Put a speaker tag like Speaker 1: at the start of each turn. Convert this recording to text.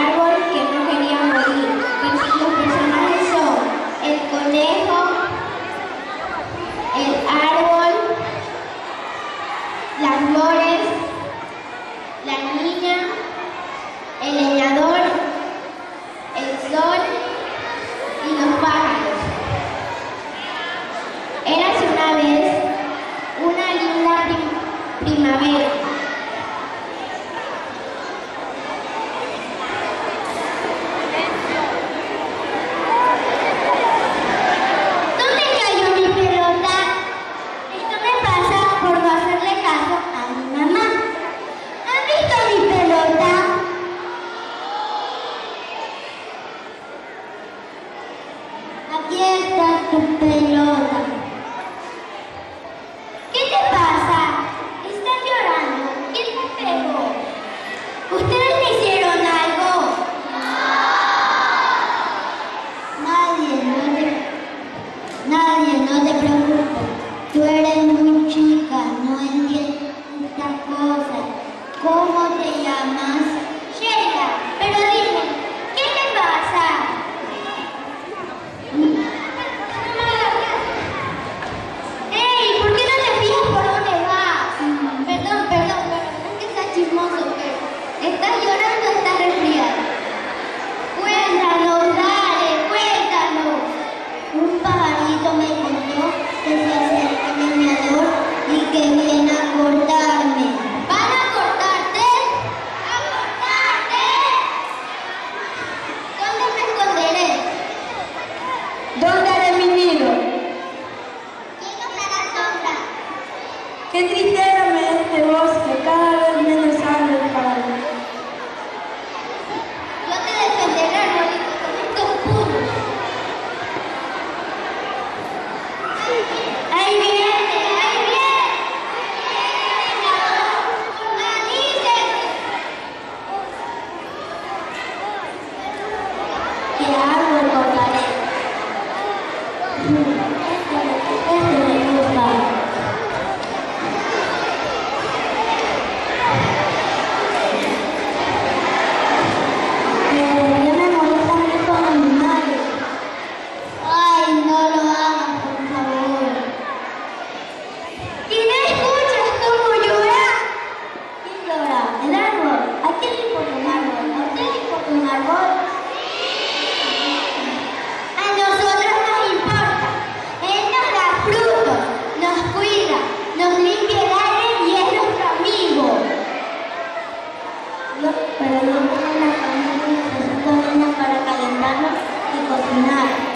Speaker 1: árbol que no quería morir. Los personajes son el conejo, ¿Cómo te llamas? Sheila. Pero dile Enrique pero no para la familia, necesito una para calentarnos y
Speaker 2: cocinar.